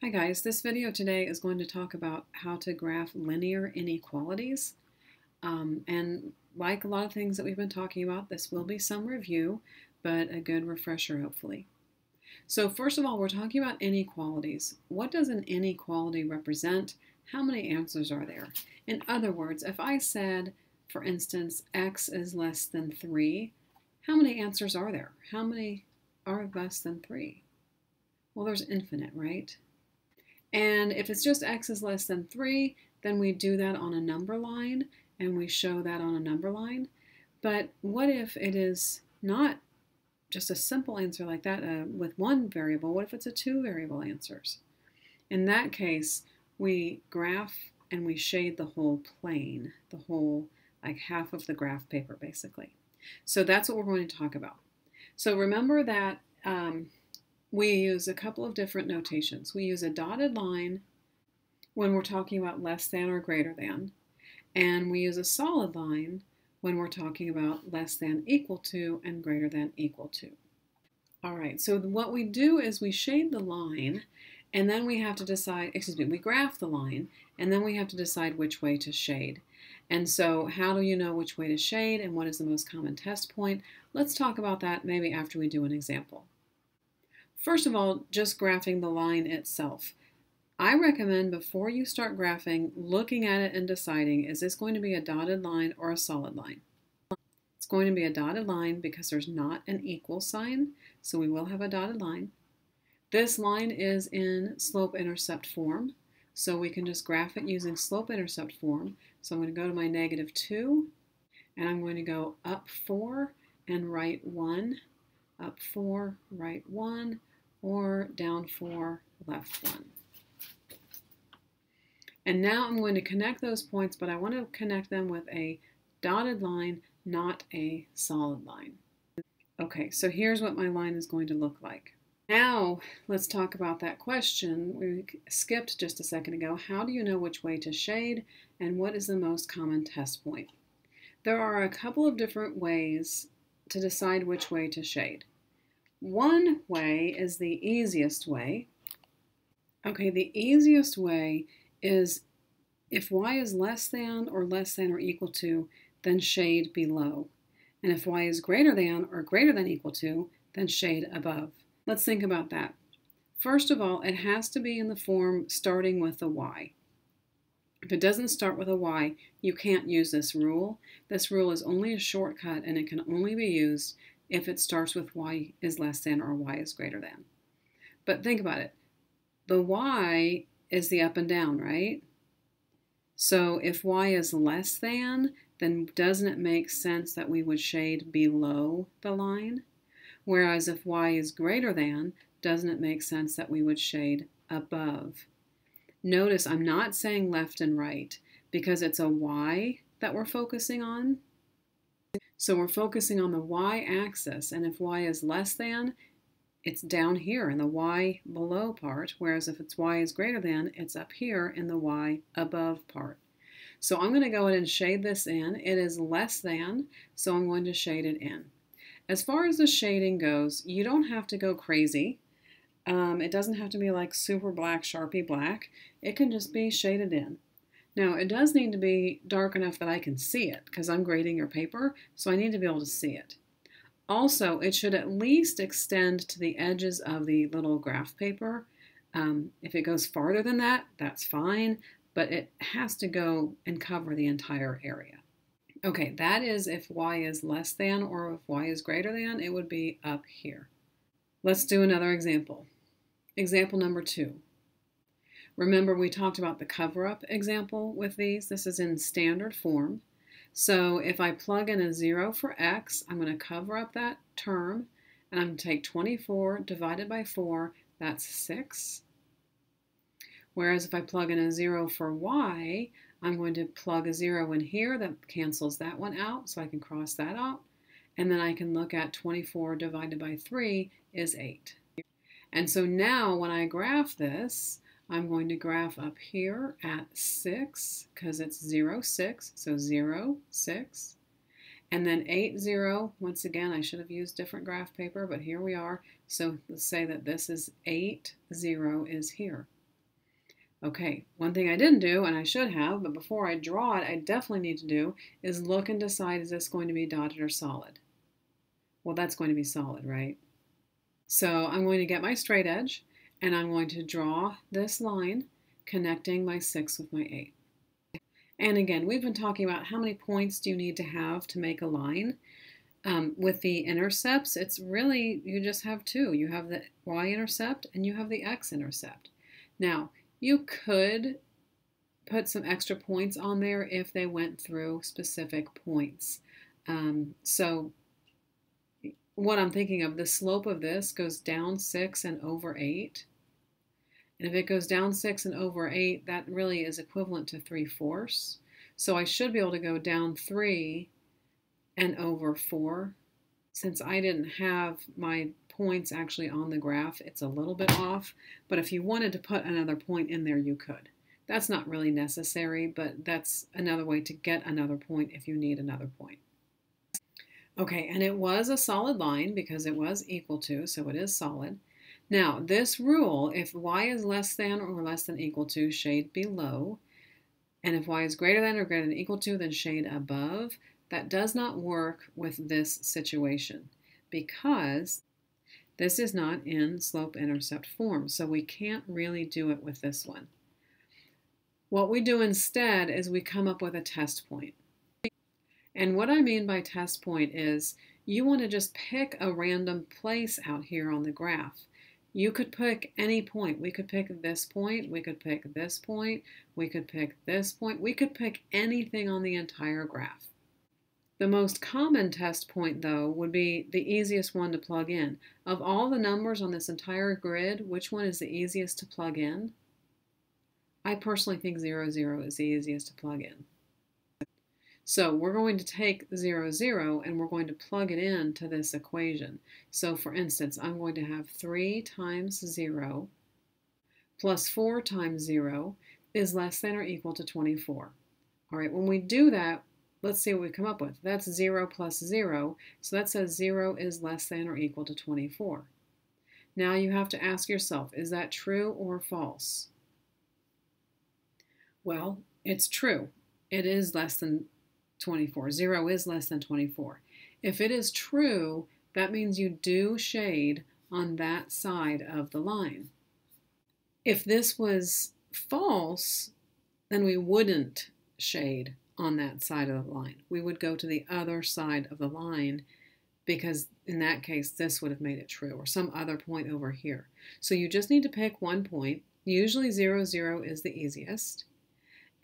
Hi guys, this video today is going to talk about how to graph linear inequalities. Um, and like a lot of things that we've been talking about, this will be some review, but a good refresher hopefully. So first of all, we're talking about inequalities. What does an inequality represent? How many answers are there? In other words, if I said, for instance, x is less than 3, how many answers are there? How many are less than 3? Well, there's infinite, right? And if it's just x is less than 3, then we do that on a number line, and we show that on a number line. But what if it is not just a simple answer like that uh, with one variable? What if it's a two variable answers? In that case, we graph and we shade the whole plane, the whole, like half of the graph paper, basically. So that's what we're going to talk about. So remember that um, we use a couple of different notations. We use a dotted line when we're talking about less than or greater than, and we use a solid line when we're talking about less than equal to and greater than equal to. All right, so what we do is we shade the line, and then we have to decide, excuse me, we graph the line, and then we have to decide which way to shade. And so how do you know which way to shade and what is the most common test point? Let's talk about that maybe after we do an example. First of all, just graphing the line itself. I recommend before you start graphing, looking at it and deciding, is this going to be a dotted line or a solid line? It's going to be a dotted line because there's not an equal sign, so we will have a dotted line. This line is in slope-intercept form, so we can just graph it using slope-intercept form. So I'm going to go to my negative 2, and I'm going to go up 4 and right 1, up 4, right 1, or down 4, left 1. And now I'm going to connect those points, but I want to connect them with a dotted line, not a solid line. Okay, so here's what my line is going to look like. Now, let's talk about that question we skipped just a second ago. How do you know which way to shade, and what is the most common test point? There are a couple of different ways to decide which way to shade. One way is the easiest way. Okay, the easiest way is if y is less than or less than or equal to, then shade below. And if y is greater than or greater than equal to, then shade above. Let's think about that. First of all, it has to be in the form starting with a y. If it doesn't start with a y, you can't use this rule. This rule is only a shortcut and it can only be used if it starts with y is less than or y is greater than. But think about it. The y is the up and down, right? So if y is less than, then doesn't it make sense that we would shade below the line? Whereas if y is greater than, doesn't it make sense that we would shade above? Notice I'm not saying left and right because it's a y that we're focusing on. So we're focusing on the y-axis, and if y is less than, it's down here in the y below part, whereas if it's y is greater than, it's up here in the y above part. So I'm going to go ahead and shade this in. It is less than, so I'm going to shade it in. As far as the shading goes, you don't have to go crazy. Um, it doesn't have to be like super black, Sharpie black. It can just be shaded in. Now, it does need to be dark enough that I can see it because I'm grading your paper, so I need to be able to see it. Also, it should at least extend to the edges of the little graph paper. Um, if it goes farther than that, that's fine, but it has to go and cover the entire area. Okay, that is if y is less than or if y is greater than, it would be up here. Let's do another example. Example number two. Remember we talked about the cover-up example with these. This is in standard form. So if I plug in a 0 for x, I'm going to cover up that term, and I'm going to take 24 divided by 4, that's 6. Whereas if I plug in a 0 for y, I'm going to plug a 0 in here, that cancels that one out, so I can cross that out. And then I can look at 24 divided by 3 is 8. And so now when I graph this, I'm going to graph up here at 6 because it's 0, 6, so 0, 6. And then 8, 0, once again, I should have used different graph paper, but here we are. So let's say that this is 8, 0 is here. Okay, one thing I didn't do, and I should have, but before I draw it, I definitely need to do, is look and decide is this going to be dotted or solid? Well, that's going to be solid, right? So I'm going to get my straight edge, and I'm going to draw this line connecting my 6 with my 8. And again, we've been talking about how many points do you need to have to make a line. Um, with the intercepts, it's really, you just have two. You have the y-intercept and you have the x-intercept. Now, you could put some extra points on there if they went through specific points. Um, so what I'm thinking of, the slope of this goes down 6 and over 8. And if it goes down 6 and over 8, that really is equivalent to 3 fourths. So I should be able to go down 3 and over 4. Since I didn't have my points actually on the graph, it's a little bit off. But if you wanted to put another point in there, you could. That's not really necessary, but that's another way to get another point if you need another point. Okay, and it was a solid line because it was equal to, so it is solid. Now, this rule, if y is less than or less than equal to, shade below, and if y is greater than or greater than equal to, then shade above, that does not work with this situation because this is not in slope-intercept form, so we can't really do it with this one. What we do instead is we come up with a test point. And what I mean by test point is you want to just pick a random place out here on the graph. You could pick any point. We could pick this point. We could pick this point. We could pick this point. We could pick anything on the entire graph. The most common test point, though, would be the easiest one to plug in. Of all the numbers on this entire grid, which one is the easiest to plug in? I personally think 0, 0 is the easiest to plug in. So we're going to take 0, 0 and we're going to plug it in to this equation. So for instance, I'm going to have 3 times 0 plus 4 times 0 is less than or equal to 24. All right, when we do that, let's see what we come up with. That's 0 plus 0, so that says 0 is less than or equal to 24. Now you have to ask yourself, is that true or false? Well, it's true. It is less than 24. 0 is less than 24. If it is true, that means you do shade on that side of the line. If this was false, then we wouldn't shade on that side of the line. We would go to the other side of the line because in that case, this would have made it true or some other point over here. So you just need to pick one point. Usually 0, 0 is the easiest.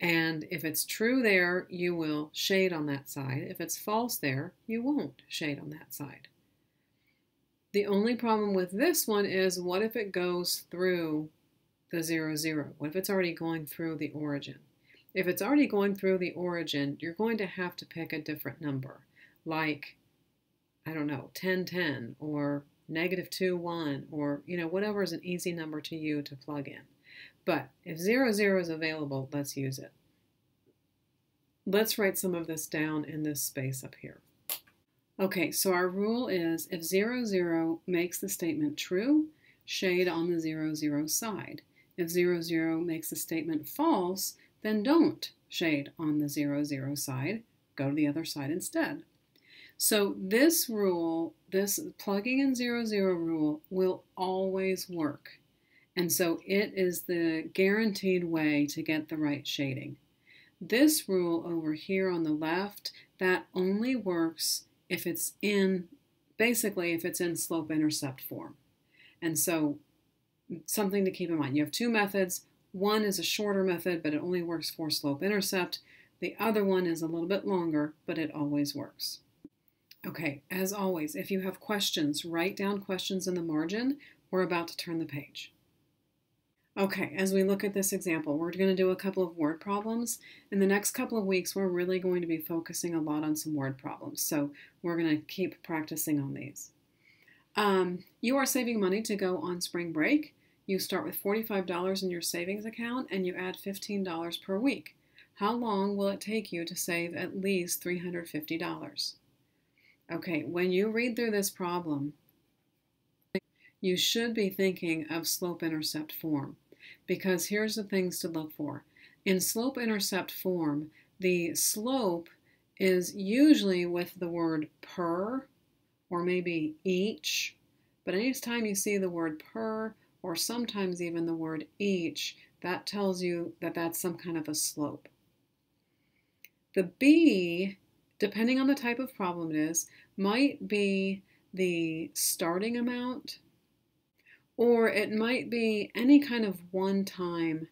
And if it's true there, you will shade on that side. If it's false there, you won't shade on that side. The only problem with this one is what if it goes through the 0, 0? What if it's already going through the origin? If it's already going through the origin, you're going to have to pick a different number, like, I don't know, 10, 10, or negative 2, 1, or, you know, whatever is an easy number to you to plug in. But if 0, 0 is available, let's use it. Let's write some of this down in this space up here. Okay, so our rule is if 0, 0 makes the statement true, shade on the 0, 0 side. If 0, 0 makes the statement false, then don't shade on the 0, 0 side. Go to the other side instead. So this rule, this plugging in 0, 0 rule, will always work. And so it is the guaranteed way to get the right shading. This rule over here on the left, that only works if it's in, basically if it's in slope-intercept form. And so something to keep in mind. You have two methods. One is a shorter method, but it only works for slope-intercept. The other one is a little bit longer, but it always works. Okay, as always, if you have questions, write down questions in the margin. We're about to turn the page. Okay, as we look at this example, we're going to do a couple of word problems. In the next couple of weeks, we're really going to be focusing a lot on some word problems. So we're going to keep practicing on these. Um, you are saving money to go on spring break. You start with $45 in your savings account and you add $15 per week. How long will it take you to save at least $350? Okay, when you read through this problem, you should be thinking of slope-intercept form. Because here's the things to look for. In slope-intercept form, the slope is usually with the word per or maybe each, but anytime you see the word per or sometimes even the word each, that tells you that that's some kind of a slope. The B, depending on the type of problem it is, might be the starting amount or it might be any kind of one-time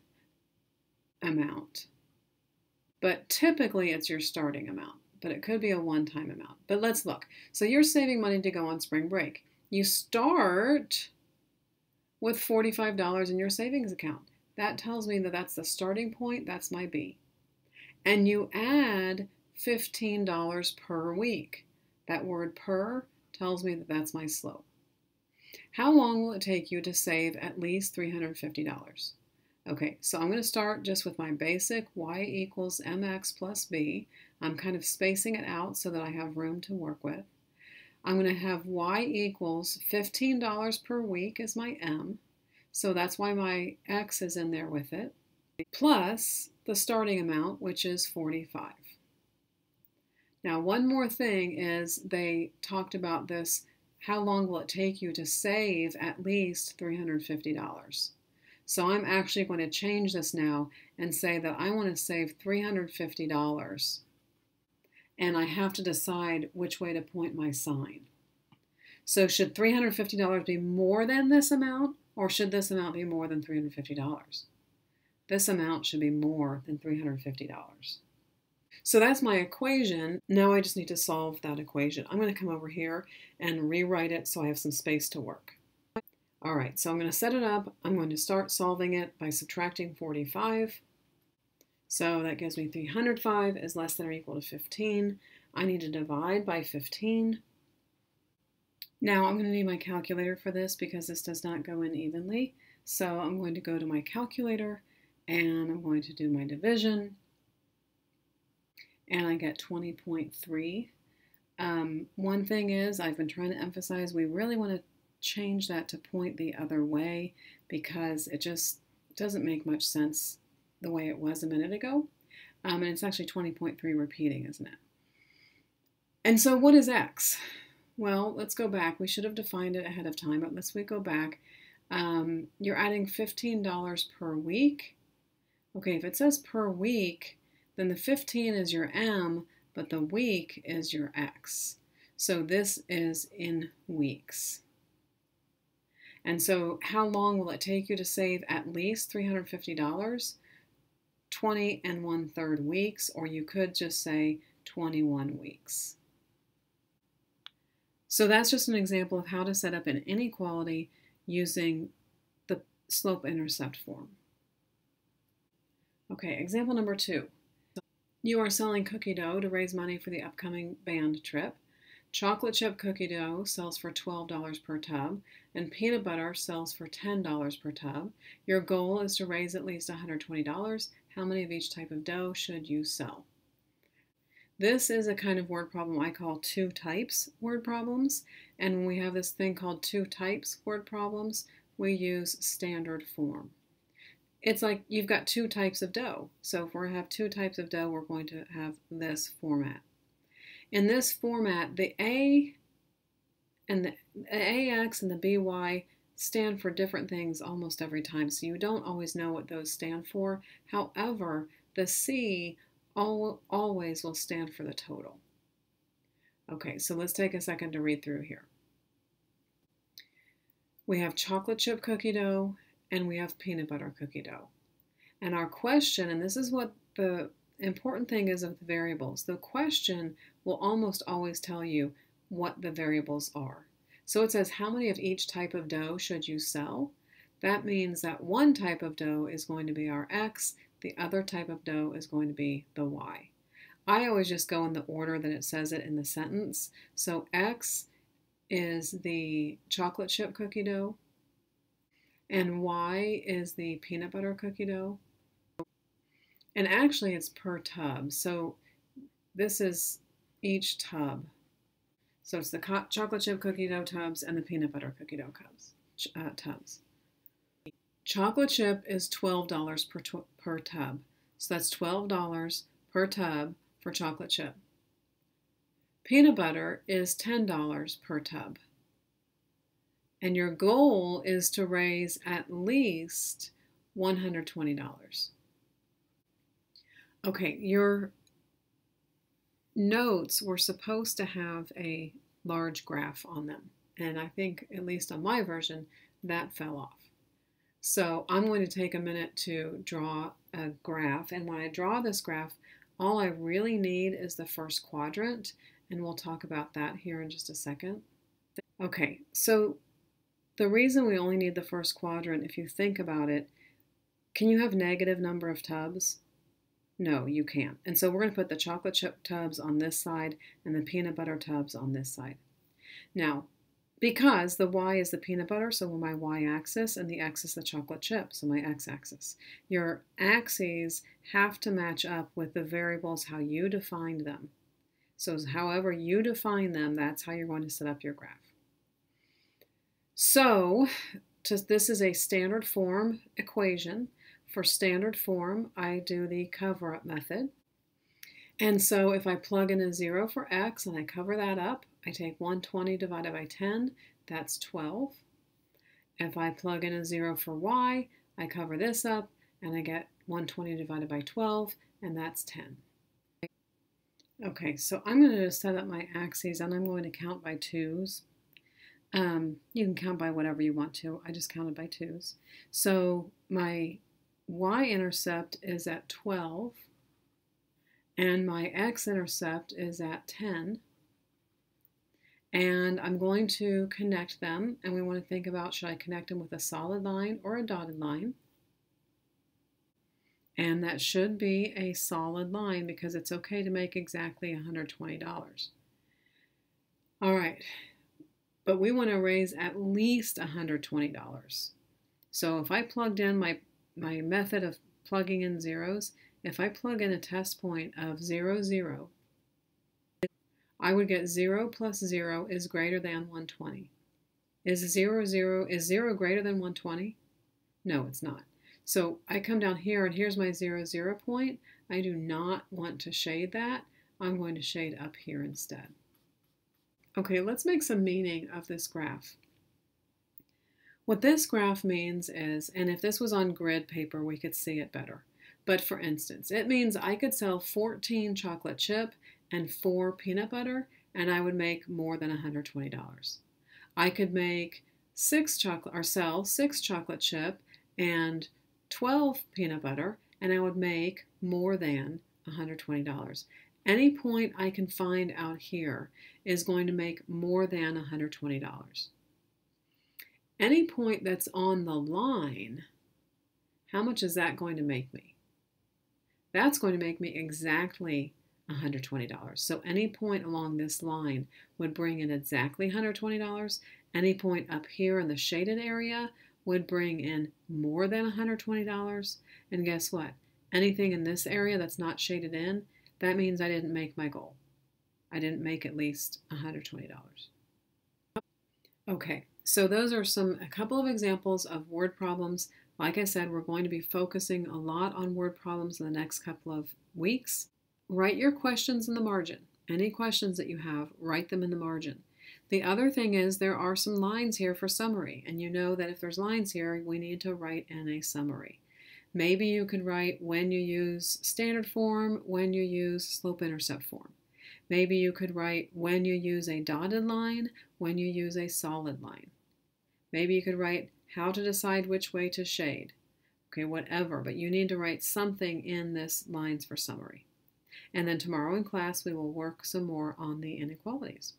amount. But typically it's your starting amount, but it could be a one-time amount. But let's look. So you're saving money to go on spring break. You start with $45 in your savings account. That tells me that that's the starting point. That's my B. And you add $15 per week. That word per tells me that that's my slope. How long will it take you to save at least $350? Okay, so I'm going to start just with my basic y equals mx plus b. I'm kind of spacing it out so that I have room to work with. I'm going to have y equals $15 per week as my m, so that's why my x is in there with it, plus the starting amount, which is 45. Now, one more thing is they talked about this, how long will it take you to save at least $350? So I'm actually going to change this now and say that I want to save $350 and I have to decide which way to point my sign. So should $350 be more than this amount or should this amount be more than $350? This amount should be more than $350. So that's my equation. Now I just need to solve that equation. I'm going to come over here and rewrite it so I have some space to work. All right, so I'm going to set it up. I'm going to start solving it by subtracting 45. So that gives me 305 is less than or equal to 15. I need to divide by 15. Now I'm going to need my calculator for this because this does not go in evenly. So I'm going to go to my calculator and I'm going to do my division. And I get 20.3. Um, one thing is, I've been trying to emphasize, we really want to change that to point the other way because it just doesn't make much sense the way it was a minute ago. Um, and it's actually 20.3 repeating, isn't it? And so what is x? Well, let's go back. We should have defined it ahead of time, but let's we go back. Um, you're adding $15 per week. Okay, if it says per week, then the 15 is your m, but the week is your x. So this is in weeks. And so how long will it take you to save at least $350? 20 and one third weeks, or you could just say 21 weeks. So that's just an example of how to set up an inequality using the slope-intercept form. Okay, example number two. You are selling cookie dough to raise money for the upcoming band trip. Chocolate chip cookie dough sells for $12 per tub, and peanut butter sells for $10 per tub. Your goal is to raise at least $120. How many of each type of dough should you sell? This is a kind of word problem I call two types word problems. And when we have this thing called two types word problems, we use standard form. It's like you've got two types of dough. So if we have two types of dough, we're going to have this format. In this format, the A and the AX and the BY stand for different things almost every time, so you don't always know what those stand for. However, the C always will stand for the total. Okay, so let's take a second to read through here. We have chocolate chip cookie dough and we have peanut butter cookie dough. And our question, and this is what the important thing is of the variables, the question will almost always tell you what the variables are. So it says how many of each type of dough should you sell? That means that one type of dough is going to be our X the other type of dough is going to be the Y. I always just go in the order that it says it in the sentence. So X is the chocolate chip cookie dough, and Y is the peanut butter cookie dough. And actually, it's per tub. So this is each tub. So it's the chocolate chip cookie dough tubs and the peanut butter cookie dough cups, uh, tubs. chocolate chip is $12 per, per tub. So that's $12 per tub for chocolate chip. Peanut butter is $10 per tub. And your goal is to raise at least $120. Okay, your notes were supposed to have a large graph on them. And I think, at least on my version, that fell off. So I'm going to take a minute to draw a graph. And when I draw this graph, all I really need is the first quadrant. And we'll talk about that here in just a second. Okay, so the reason we only need the first quadrant, if you think about it, can you have negative number of tubs? No, you can't. And so we're going to put the chocolate chip tubs on this side and the peanut butter tubs on this side. Now, because the y is the peanut butter, so my y-axis, and the x is the chocolate chip, so my x-axis. Your axes have to match up with the variables how you defined them. So however you define them, that's how you're going to set up your graph. So this is a standard form equation. For standard form, I do the cover-up method. And so if I plug in a 0 for x and I cover that up, I take 120 divided by 10, that's 12. If I plug in a 0 for y, I cover this up and I get 120 divided by 12, and that's 10. Okay, so I'm going to set up my axes and I'm going to count by twos. Um, you can count by whatever you want to. I just counted by twos. So my y-intercept is at 12 and my x-intercept is at 10 and I'm going to connect them and we want to think about should I connect them with a solid line or a dotted line and that should be a solid line because it's okay to make exactly $120 all right but we want to raise at least $120 so if I plugged in my my method of plugging in zeros, if I plug in a test point of 0, 0, I would get 0 plus 0 is greater than 120. Is 0, 0, is 0 greater than 120? No, it's not. So I come down here and here's my 0, 0 point. I do not want to shade that. I'm going to shade up here instead. Okay, let's make some meaning of this graph. What this graph means is, and if this was on grid paper, we could see it better. But for instance, it means I could sell 14 chocolate chip and 4 peanut butter, and I would make more than $120. I could make 6 chocolate or sell 6 chocolate chip and 12 peanut butter, and I would make more than $120. Any point I can find out here is going to make more than $120 any point that's on the line, how much is that going to make me? That's going to make me exactly $120. So any point along this line would bring in exactly $120. Any point up here in the shaded area would bring in more than $120. And guess what? Anything in this area that's not shaded in, that means I didn't make my goal. I didn't make at least $120. Okay, so those are some a couple of examples of word problems. Like I said, we're going to be focusing a lot on word problems in the next couple of weeks. Write your questions in the margin. Any questions that you have, write them in the margin. The other thing is there are some lines here for summary, and you know that if there's lines here, we need to write in a summary. Maybe you could write when you use standard form, when you use slope-intercept form. Maybe you could write when you use a dotted line, when you use a solid line. Maybe you could write how to decide which way to shade. Okay, whatever, but you need to write something in this lines for summary. And then tomorrow in class, we will work some more on the inequalities.